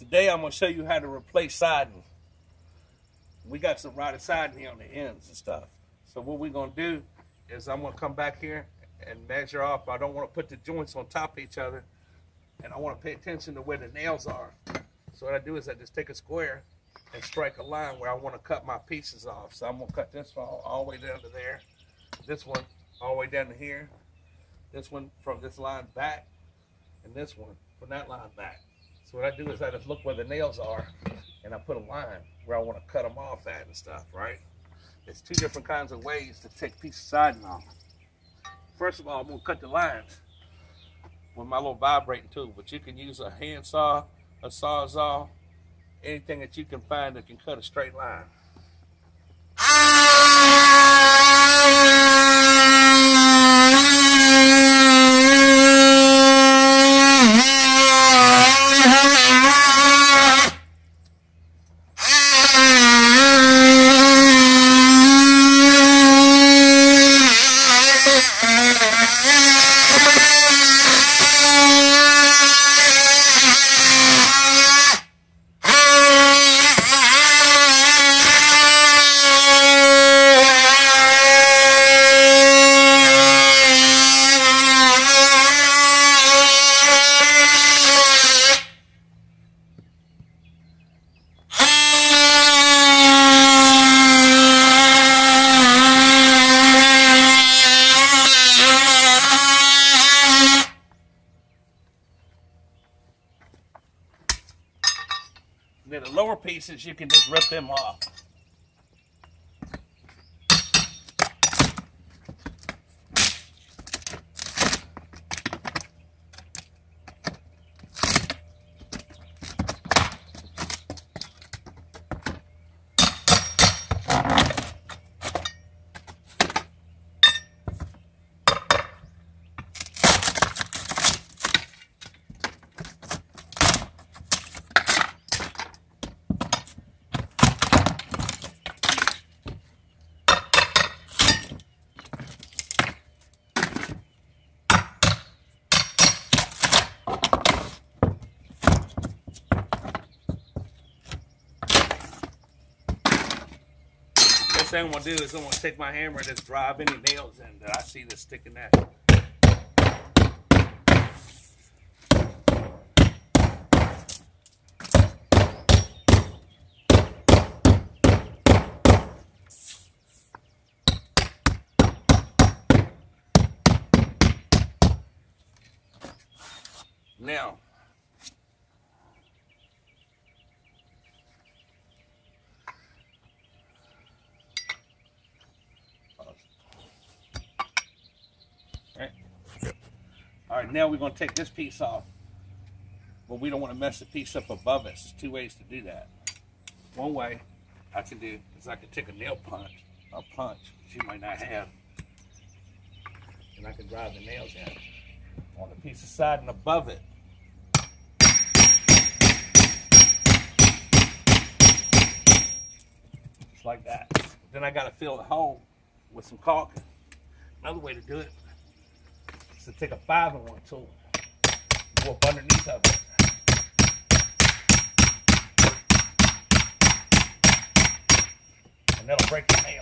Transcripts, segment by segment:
Today I'm going to show you how to replace siding. We got some rotted siding here on the ends and stuff. So what we're going to do is I'm going to come back here and measure off. I don't want to put the joints on top of each other. And I want to pay attention to where the nails are. So what I do is I just take a square and strike a line where I want to cut my pieces off. So I'm going to cut this all, all the way down to there. This one all the way down to here. This one from this line back. And this one from that line back. So what I do is I just look where the nails are and I put a line where I want to cut them off at and stuff, right? There's two different kinds of ways to take pieces of siding off. First of all, I'm going to cut the lines with my little vibrating tool, but you can use a hand saw, a sawzall, anything that you can find that can cut a straight line. Then the lower pieces, you can just rip them off. First thing I'm gonna do is I'm gonna take my hammer and just drive any nails in that I see that's sticking that. Now, Right. All right, now we're going to take this piece off. But we don't want to mess the piece up above us. There's two ways to do that. One way I can do is I can take a nail punch, a punch, which you might not have, and I can drive the nails in on the piece of siding above it. Just like that. Then I got to fill the hole with some caulk. Another way to do it to take a five in one tool, go up underneath of it. And that'll break the nail.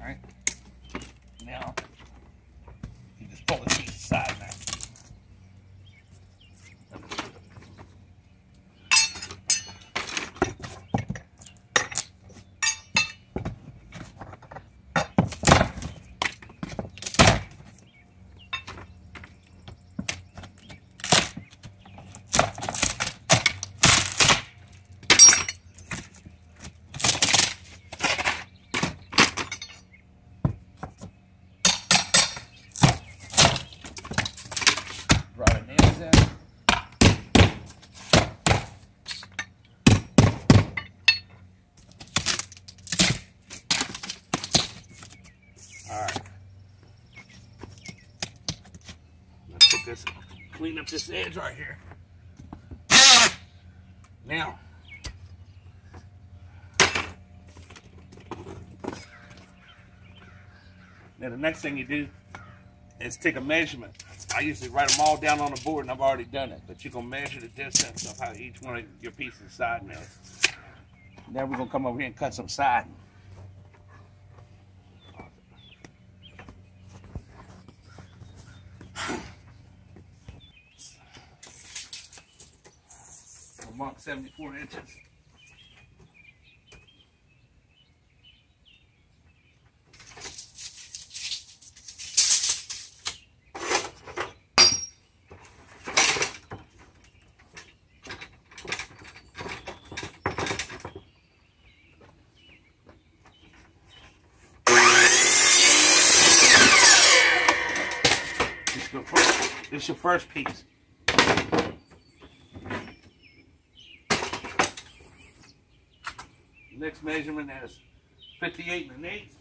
Alright. Now, you just pull this piece aside now. Drive the nails in. Alright. Just clean up this edge right here. Now, now the next thing you do is take a measurement. I usually write them all down on the board, and I've already done it. But you're gonna measure the distance of how each one of your pieces side is. Then we're gonna come over here and cut some siding. We'll 74 inches. First. this is your first piece. Next measurement is 58 and an eighth.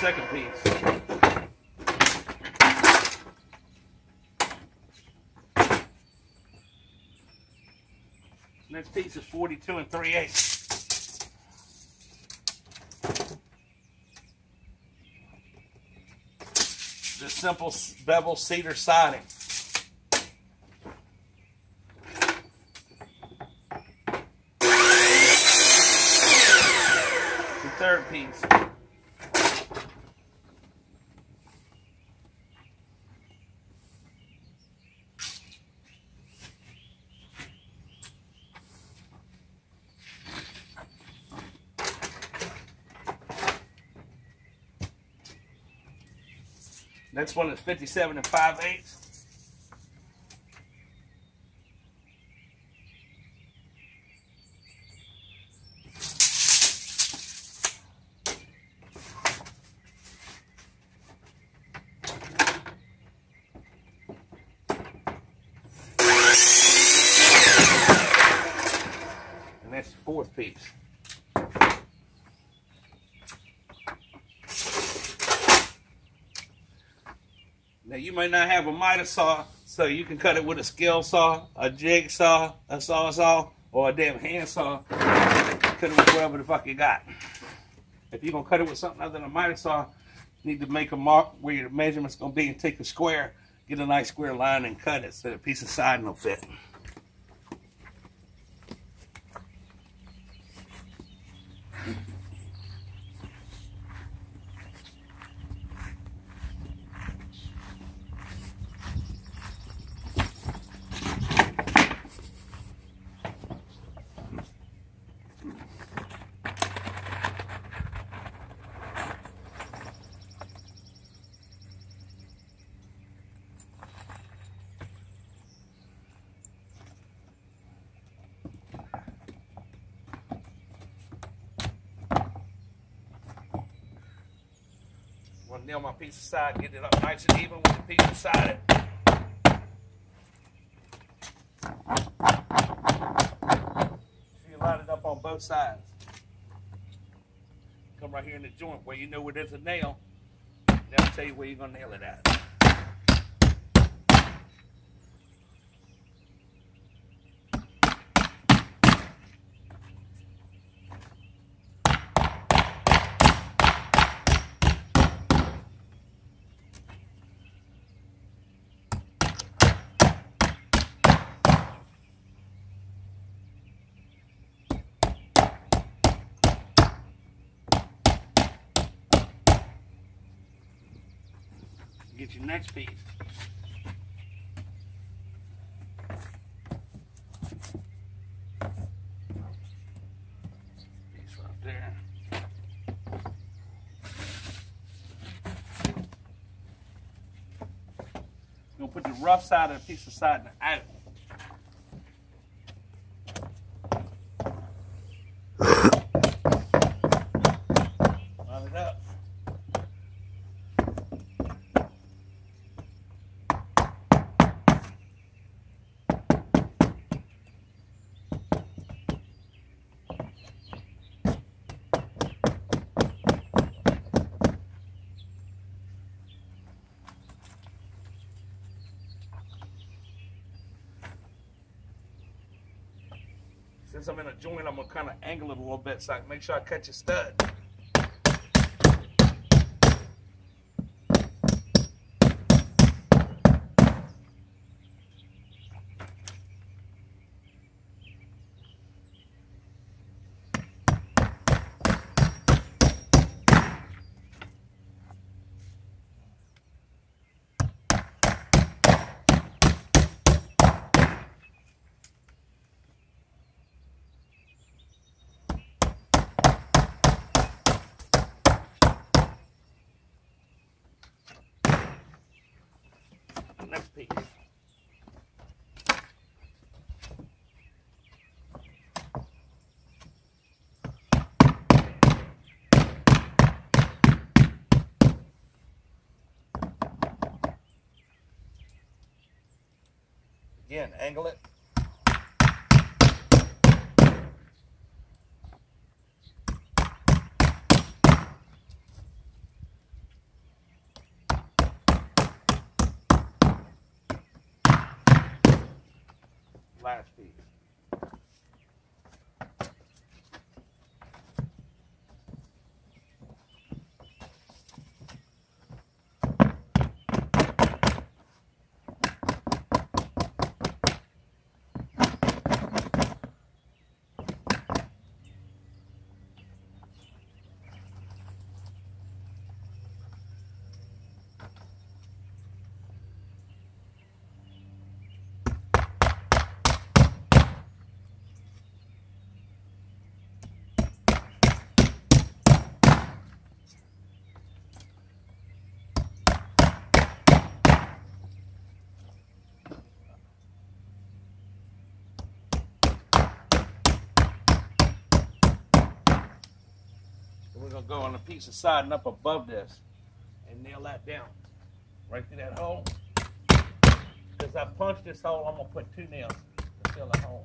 Second piece. Next piece is 42 and 3 eighths. The simple bevel cedar siding. The third piece. Next one is 57 and 5 eighths. And that's the fourth piece. You may not have a miter saw, so you can cut it with a skill saw, a jigsaw, a saw saw, or a damn handsaw. Cut it with whatever the fuck you got. If you're gonna cut it with something other than a miter saw, you need to make a mark where your measurement's gonna be and take a square, get a nice square line and cut it so the piece of siding will fit. To nail my piece of side, get it up nice and even with the piece of side. So you line it up on both sides. Come right here in the joint where you know where there's a nail. That'll tell you where you're gonna nail it at. Get your next piece. Piece there. You're gonna put the rough side of the piece out. Line it up. Since I'm in a joint, I'm gonna kind of angle it a little bit so I can make sure I catch a stud. Next piece. Again, angle it. Last piece. Piece of siding up above this and nail that down right through that hole. Because I punched this hole, I'm gonna put two nails to fill the hole.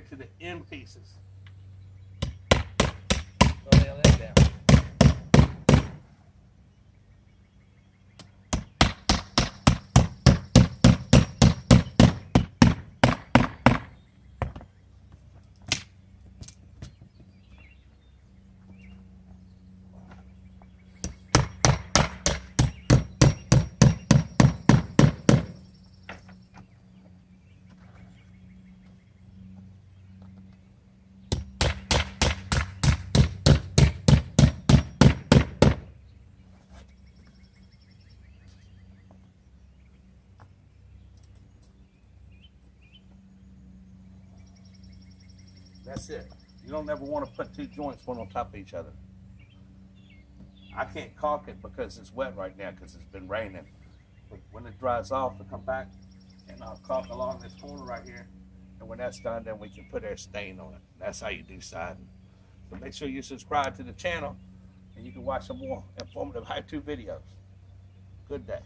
To the end pieces. That's it. You don't ever want to put two joints one on top of each other. I can't caulk it because it's wet right now because it's been raining. But when it dries off, it'll come back and I'll caulk along this corner right here. And when that's done, then we can put our stain on it. That's how you do siding. So make sure you subscribe to the channel and you can watch some more informative how-to videos. Good day.